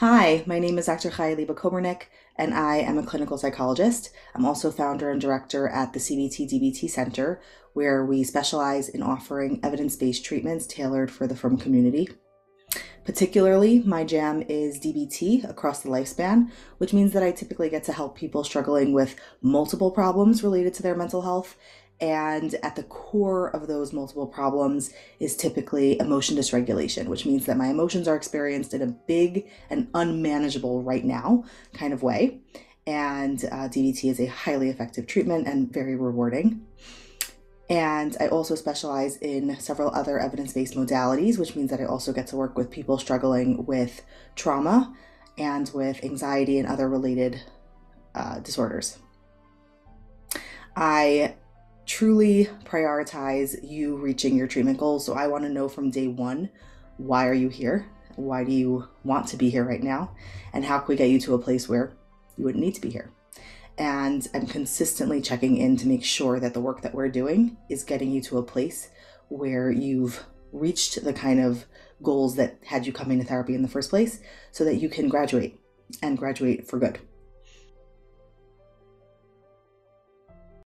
Hi, my name is Dr. Chaya Lieba Kobernick, and I am a clinical psychologist. I'm also founder and director at the CBT DBT Center, where we specialize in offering evidence based treatments tailored for the frum community. Particularly, my jam is DBT across the lifespan, which means that I typically get to help people struggling with multiple problems related to their mental health. And at the core of those multiple problems is typically emotion dysregulation, which means that my emotions are experienced in a big and unmanageable right now kind of way. And uh, DBT is a highly effective treatment and very rewarding. And I also specialize in several other evidence based modalities, which means that I also get to work with people struggling with trauma and with anxiety and other related uh, disorders. I truly prioritize you reaching your treatment goals. So I want to know from day one why are you here? Why do you want to be here right now? And how can we get you to a place where you wouldn't need to be here? and I'm consistently checking in to make sure that the work that we're doing is getting you to a place where you've reached the kind of goals that had you coming to therapy in the first place so that you can graduate and graduate for good.